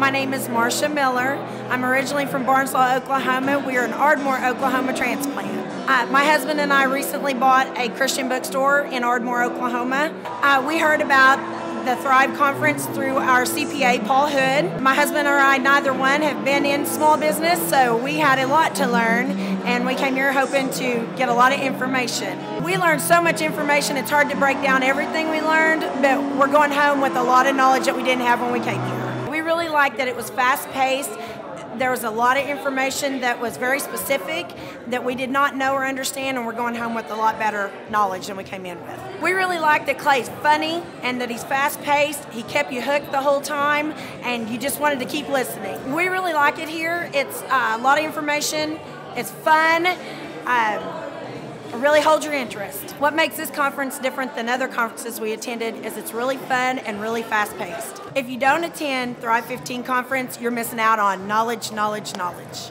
My name is Marsha Miller. I'm originally from Barnsdall, Oklahoma. We are an Ardmore, Oklahoma transplant. Uh, my husband and I recently bought a Christian bookstore in Ardmore, Oklahoma. Uh, we heard about the Thrive Conference through our CPA, Paul Hood. My husband and I, neither one, have been in small business, so we had a lot to learn, and we came here hoping to get a lot of information. We learned so much information, it's hard to break down everything we learned, but we're going home with a lot of knowledge that we didn't have when we came here. Really liked that it was fast paced there was a lot of information that was very specific that we did not know or understand, and we're going home with a lot better knowledge than we came in with. We really like that Clay's funny and that he's fast paced. He kept you hooked the whole time, and you just wanted to keep listening. We really like it here. It's uh, a lot of information, it's fun. Um, really hold your interest. What makes this conference different than other conferences we attended is it's really fun and really fast paced. If you don't attend Thrive 15 conference, you're missing out on knowledge, knowledge, knowledge.